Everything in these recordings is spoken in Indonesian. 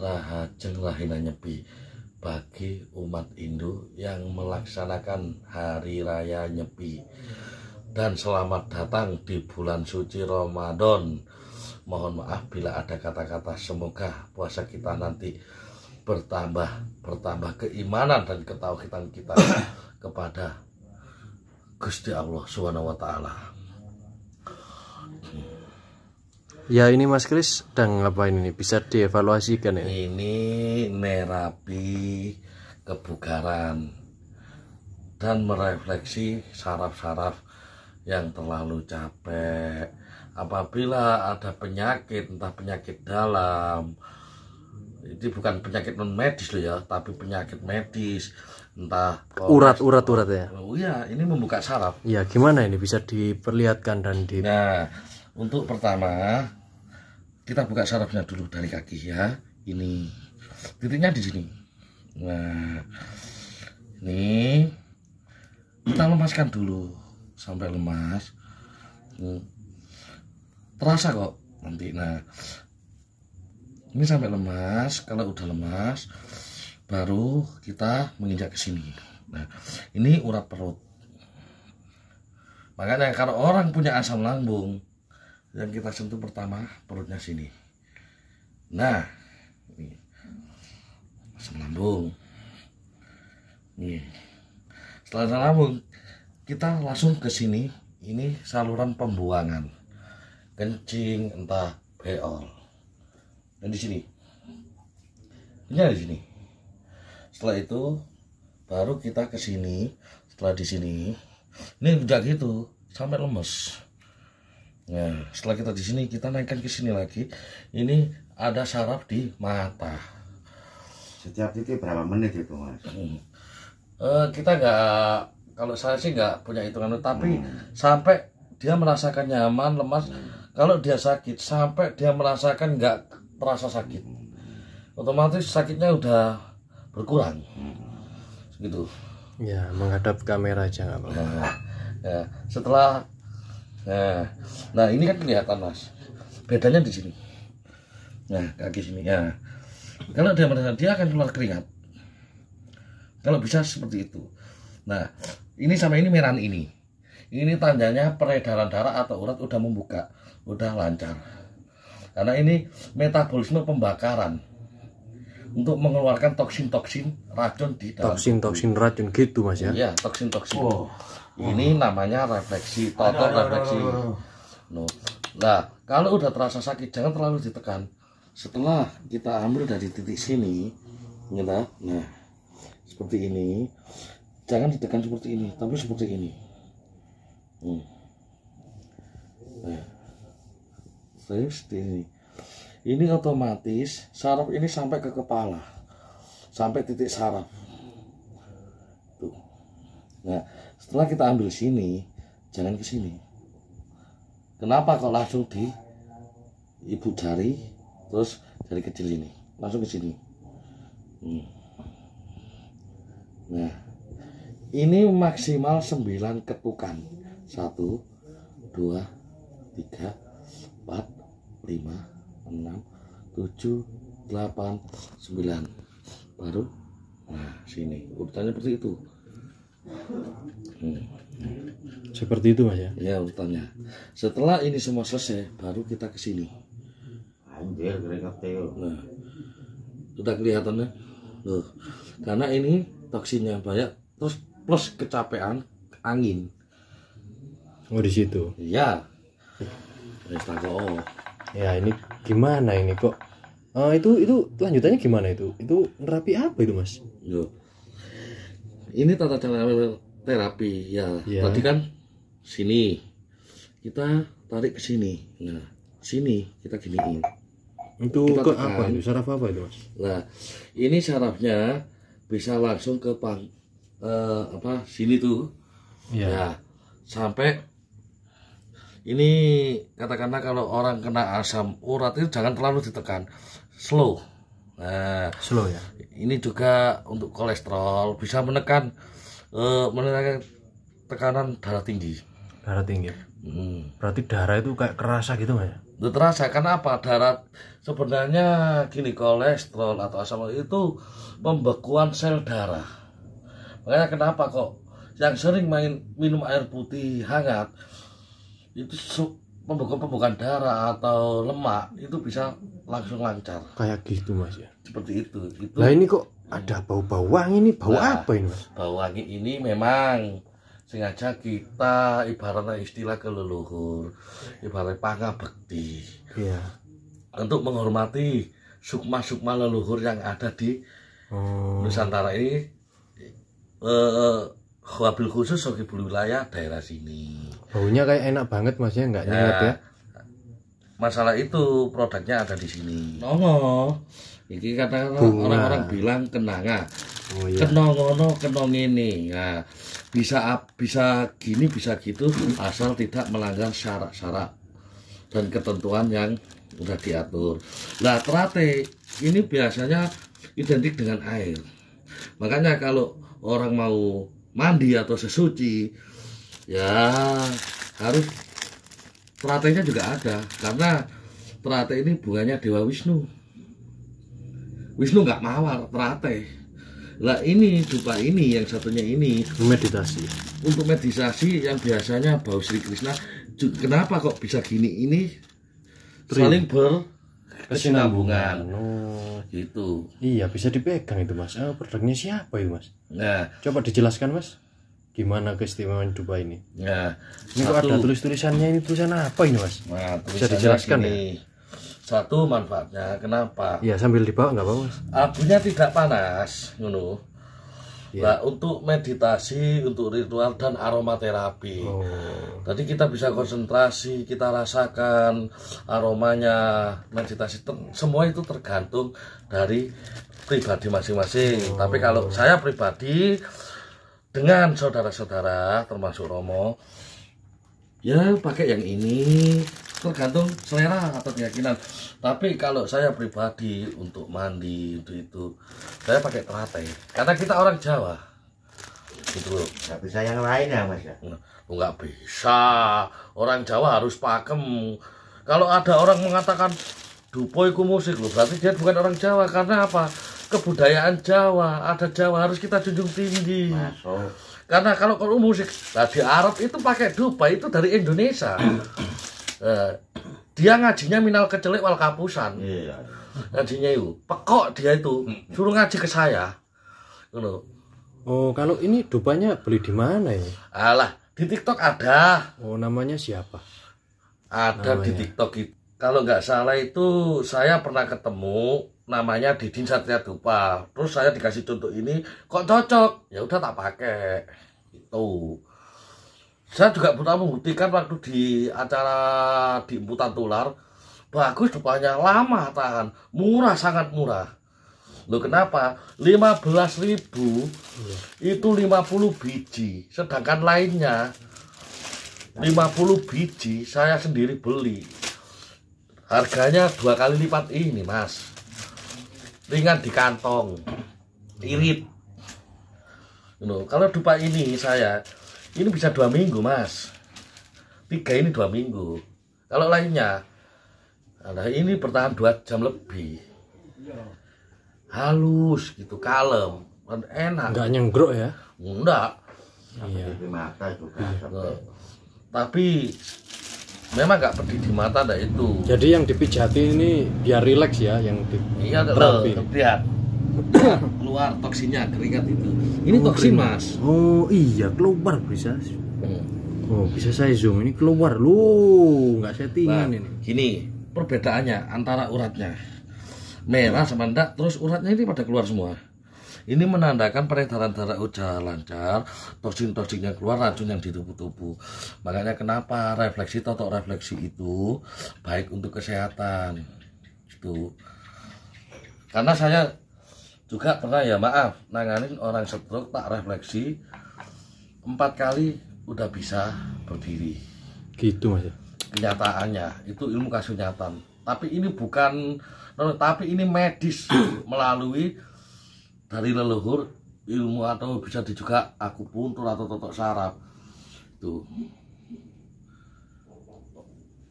Rahajeng Rahina Nyepi bagi umat Hindu yang melaksanakan Hari Raya Nyepi dan selamat datang di bulan suci Ramadan. Mohon maaf bila ada kata-kata semoga puasa kita nanti bertambah bertambah keimanan dan ketauhidan kita kepada Gusti Allah Subhanahu wa taala. Ya ini Mas Kris sedang ngapain ini? Bisa dievaluasikan ya? Ini nerapi kebugaran dan merefleksi saraf-saraf yang terlalu capek. Apabila ada penyakit, entah penyakit dalam, ini bukan penyakit non medis loh ya, tapi penyakit medis, entah Urat, urat, ya? Oh iya, ini membuka saraf. Ya gimana ini bisa diperlihatkan dan di Nah, untuk pertama kita buka sarafnya dulu dari kaki ya. Ini titiknya di sini. Nah, ini kita lemaskan dulu sampai lemas. Terasa kok nanti. Nah, ini sampai lemas. Kalau udah lemas, baru kita menginjak ke sini. Nah, ini urat perut. Makanya kalau orang punya asam lambung, yang kita sentuh pertama perutnya sini. Nah, ini asam lambung. Nih, setelah asam lambung, kita langsung ke sini. Ini saluran pembuangan, kencing, entah beol. Dan di sini, ini ada di sini. Setelah itu, baru kita ke sini. Setelah di sini, ini udah gitu sampai lemes. Nah, setelah kita di sini kita naikkan ke sini lagi. Ini ada saraf di mata. Setiap titik berapa menit itu mas? Hmm. Eh, kita nggak, kalau saya sih nggak punya hitungan, tapi sampai dia merasakan nyaman, lemas. Kalau dia sakit, sampai dia merasakan nggak terasa sakit, otomatis sakitnya udah berkurang. Gitu. ya menghadap kamera aja nggak apa-apa. Nah, ya, setelah nah, nah ini kan kelihatan mas. Bedanya di sini. Nah kaki sini. Ya kalau dia merasa dia akan keluar keringat kalau bisa seperti itu. Nah ini sama ini merah ini. Ini tandanya peredaran darah atau urat udah membuka udah lancar. Karena ini metabolisme pembakaran untuk mengeluarkan toksin-toksin racun di dalam Toksin-toksin racun gitu Mas ya? Iya, toksin-toksin. Ini namanya refleksi, total refleksi. No. Nah, kalau udah terasa sakit, jangan terlalu ditekan. Setelah kita ambil dari titik sini, gitu, nah, seperti ini, jangan ditekan seperti ini, tapi seperti ini. Hmm. Nah, terus di ini. Ini otomatis saraf ini sampai ke kepala, sampai titik saraf. Tuh. Nah, setelah kita ambil sini, jangan ke sini. Kenapa kok langsung di ibu jari, terus jari kecil ini, langsung ke sini. Hmm. Nah, ini maksimal 9 ketukan. 1 2 3 4 5 6 7 8 9 baru nah sini urutannya seperti itu Hmm. Seperti itu Mas ya? ya urutannya setelah ini semua selesai baru kita ke sini Anjir keringet teo. nah sudah kelihatan ya Loh, karena ini toksinnya banyak terus plus kecapean angin Oh di situ. ya kok, oh. Ya ini gimana ini kok? Eh, itu itu lanjutannya gimana itu? Itu nerapi apa itu Mas? Loh. Ini tata cara terapi ya. Iya. Tadi kan sini. Kita tarik ke sini. Nah, sini kita giniin. Itu Kita ke tekan. apa itu? Saraf apa itu Mas? Nah, ini sarafnya bisa langsung ke pang eh, apa sini tuh. Ya. Sampai ini katakanlah kalau orang kena asam urat itu jangan terlalu ditekan. Slow. Nah, Slow ya. ini juga untuk kolesterol bisa menekan eh, menekan tekanan darah tinggi Darah tinggi. Hmm. Berarti darah itu kayak kerasa gitu ya? Terasa karena apa? Darah sebenarnya gini kolesterol atau asam lambung itu pembekuan sel darah. Makanya kenapa kok yang sering main minum air putih hangat itu su- pembekuan-pembekuan darah atau lemak itu bisa langsung lancar. Kayak gitu mas ya? Seperti itu. Itu lah ini kok ada bau-bau wangi ini? Bau Nah. apa ini mas? bau wangi ini memang sengaja kita ibaratnya istilah ke leluhur ibarat pangabekti iya. Untuk menghormati sukma-sukma leluhur yang ada di oh. Nusantara ini eh wabil khusus sebagai wilayah daerah sini. Baunya kayak enak banget mas ya nggak Ya. nyengat ya? Masalah itu produknya ada di sini. Nono ini Bunga. orang-orang bilang kenanga oh iya. Kena ngono kena ngene nah bisa ap- bisa gini bisa gitu asal tidak melanggar syarat-syarat dan ketentuan yang udah diatur. Nah terate ini biasanya identik dengan air. Makanya kalau orang mau mandi atau sesuci ya harus teratenya juga ada. Karena terate ini bunganya Dewa Wisnu. Wisnu nggak mawar terate lah ini dupa ini yang satunya ini. Meditasi. Untuk meditasi yang biasanya bau Sri Krishna kenapa kok bisa gini? Ini saling berkesinambungan oh. Gitu. Iya bisa dipegang itu mas. Ah, produknya siapa itu mas? Nah. Coba dijelaskan mas. Gimana keistimewaan Dubai ini? Nah ini kok ada tulis tulisannya ini tulisan apa ini mas? Nah, Bisa dijelaskan ya? gini. satu manfaatnya kenapa? Iya sambil dibawa nggak apa mas. Abunya tidak panas ngono Iya. Nah, untuk meditasi, untuk ritual dan aromaterapi. oh Tadi kita bisa konsentrasi, kita rasakan aromanya, meditasi, semua itu tergantung dari pribadi masing-masing. Tapi kalau saya pribadi dengan saudara-saudara termasuk Romo, ya pakai yang ini tergantung selera atau keyakinan. Tapi kalau saya pribadi untuk mandi untuk itu, saya pakai teratai. Karena kita orang Jawa, gitu loh. Gak bisa yang lain ya mas ya. Nah, nggak bisa orang Jawa harus pakem kalau ada orang mengatakan dupo itu musik loh berarti dia bukan orang Jawa karena apa kebudayaan Jawa ada Jawa harus kita junjung tinggi Masuk. karena kalau kalau musik nah di Arab itu pakai dupa itu dari Indonesia Eh, dia ngajinya minal kecelik wal kapusan Iya. ngajinya itu pekok dia itu suruh ngaji ke saya Ngono. oh kalau ini dupanya beli di mana ya alah di TikTok ada oh namanya siapa Ada di Namanya. TikTok itu. Kalau nggak salah itu saya pernah ketemu namanya Didin Satria Dupa. Terus saya dikasih contoh ini, kok cocok? Ya udah tak pakai. Itu. Saya juga pernah membuktikan waktu di acara di Emputan Tular, bagus dupanya lama tahan, murah sangat murah. Loh kenapa? 15.000 itu 50 biji, sedangkan lainnya 50 biji saya sendiri beli harganya dua kali lipat ini mas ringan di kantong irit Loh, kalau dupa ini saya ini bisa dua minggu mas. Tiga ini dua minggu. Kalau lainnya nah ini bertahan dua jam lebih. Halus gitu kalem dan enak. Nggak nyenggrok ya? Enggak iya. Di mata juga. Nah, tapi memang nggak pedih di mata ndak itu. Jadi yang dipijati ini biar rileks ya yang di iya Terapi. loh lihat keluar toksinnya keringat itu. Ini toksin mas oh iya keluar bisa. Hmm. oh bisa saya zoom. Ini keluar. Lu nggak Nah, settingan ini. gini perbedaannya antara uratnya. Merah sama enggak terus uratnya ini pada keluar semua. Ini menandakan peredaran darah udah lancar toksin-toksin yang keluar racun yang di tubuh-tubuh makanya kenapa refleksi totok refleksi itu baik untuk kesehatan? Itu karena saya juga pernah ya maaf nanganin orang stroke tak refleksi empat kali udah bisa berdiri. Gitu mas ya? kenyataannya itu ilmu kasunyatan tapi ini bukan tapi ini medis melalui dari leluhur ilmu atau bisa juga akupuntur atau totok saraf. Itu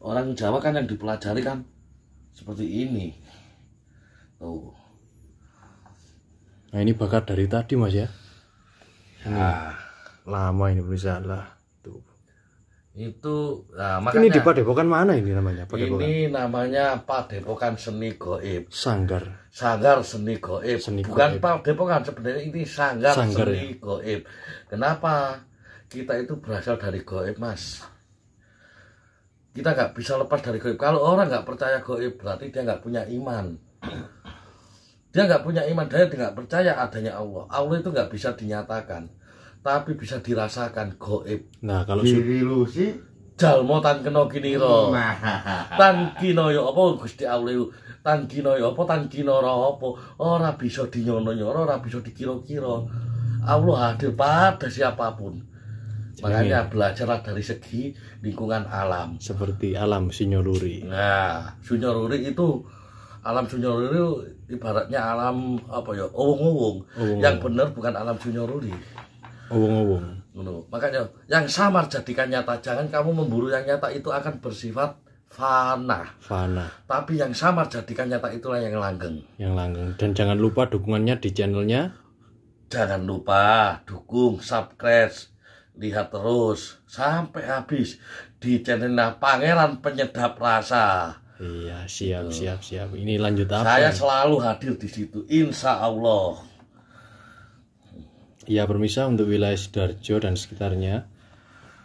orang Jawa kan yang dipelajari kan seperti ini. Tuh Nah ini bakat dari tadi mas ya. nah, Lama ini pemirsa lah. Tuh. itu nah, Ini makanya di Padepokan mana ini namanya? Padepokan. ini namanya Padepokan Seni Goib Sanggar. Sanggar Seni Goib Seni bukan Gaib. Padepokan sebenarnya ini Sanggar, Sanggar, Seni Goib kenapa kita itu berasal dari Goib mas kita nggak bisa lepas dari Goib kalau orang nggak percaya Goib berarti dia nggak punya iman dia nggak punya iman dia nggak percaya adanya Allah. Allah itu nggak bisa dinyatakan tapi bisa dirasakan Goib. Nah kalau Diri lu sih. jalmo tan kena kiniro Nah, tan kino yo apa Gusti Allah tan kino yo apa tan kino ora apa? Ora bisa dinyono-nyono ora bisa dikira-kira. Allah hadir pada siapa pun. Makanya belajarlah dari segi lingkungan alam. Seperti alam sinyoruri. nah sunyoruri itu alam sunyoruri itu ibaratnya alam apa ya owong-owong yang benar bukan alam sunyoruri Owong-owong. Makanya yang samar jadikan nyata. Jangan kamu memburu yang nyata itu akan bersifat fana. Fana Tapi yang samar jadikan nyata itulah yang langgeng. yang langgeng dan jangan lupa dukungannya di channelnya Jangan lupa dukung, subscribe, lihat terus sampai habis di channelnya Pangeran Penyedap Rasa. Iya siap siap siap ini lanjut apa Saya ini? selalu hadir di situ, insya Allah. ya permisa untuk wilayah Sidoarjo dan sekitarnya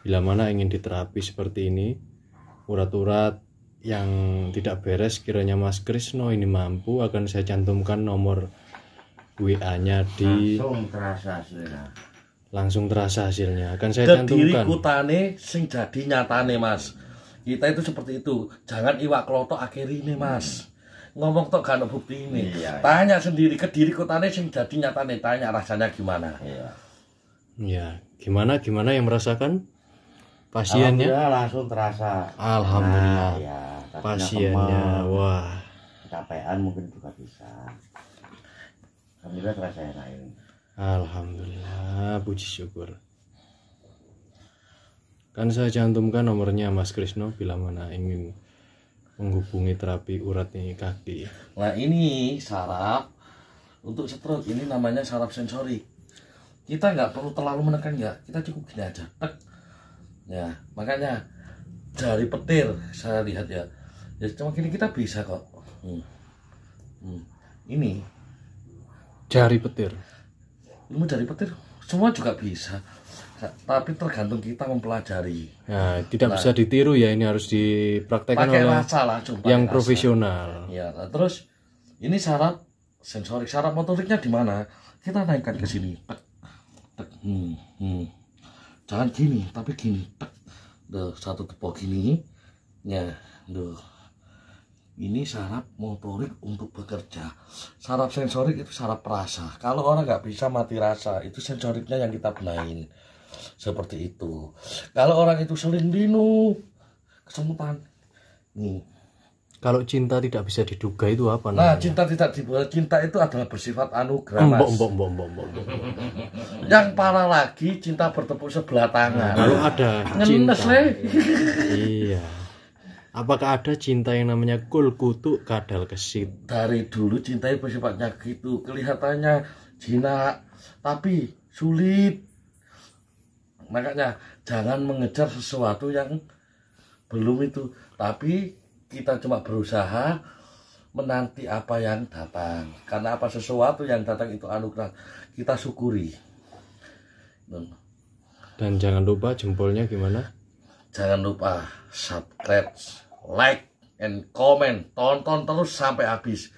bila mana ingin diterapi seperti ini urat-urat yang tidak beres kiranya Mas Krisno ini mampu akan saya cantumkan nomor WA-nya di langsung terasa hasilnya. langsung terasa hasilnya akan saya Kediri cantumkan kutane sing jadi nyatane mas kita itu seperti itu jangan iwak klotok akhirnya mas ngomong tok gak ada bukti ini Iya. tanya sendiri kediri kutane sing jadi nyatane tanya rasanya gimana Iya. ya gimana gimana yang merasakan pasiennya Alhamdulillah langsung terasa. Alhamdulillah. Nah, ya, pasiennya wah Kecapean mungkin juga bisa. Alhamdulillah terasa enak ini. Alhamdulillah, puji syukur. Kan saya cantumkan nomornya Mas Krisno bila mana ingin menghubungi terapi urat ini kaki. nah ini saraf untuk stroke. Ini namanya saraf sensorik. Kita nggak perlu terlalu menekan ya kita cukup gini aja. Tek. Ya makanya dari petir saya lihat ya. Ya cuma gini kita bisa kok. Hmm. Hmm. ini. Jari petir. ilmu dari petir. Semua juga bisa tapi tergantung kita mempelajari. Nah, tidak bisa ditiru ya, ini harus dipraktekkan pakai oleh rasa lah yang rasa. profesional. ya nah, terus ini syarat sensorik. Syarat motoriknya di mana? Kita naikkan ke sini tek tek hmm, hmm. jangan gini tapi gini tek. Duh, satu tepok gini ya duh. Ini saraf motorik untuk bekerja. Saraf sensorik itu saraf perasa. Kalau orang nggak bisa mati rasa itu sensoriknya yang kita benahin seperti itu kalau orang itu seling dinu kesemutan nih Kalau cinta tidak bisa diduga itu apa Nah, namanya? cinta tidak dibuat cinta itu adalah bersifat anugerah, Mbok, mbok, mbok, mbok, mbok, mbok. Yang parah lagi cinta bertepuk sebelah tangan. Kalau ada cinta, iya. Apakah ada cinta yang namanya kul kutu kadal kesit? Dari dulu cinta itu sifatnya gitu, kelihatannya jinak, tapi sulit. Makanya jangan mengejar sesuatu yang belum itu, tapi kita cuma berusaha menanti apa yang datang. Karena apa sesuatu yang datang itu anugerah, kita syukuri. Dan jangan lupa jempolnya gimana? Jangan lupa subscribe, like, and comment. Tonton terus sampai habis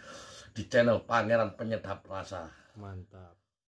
di channel Pangeran Penyedap Rasa. Mantap.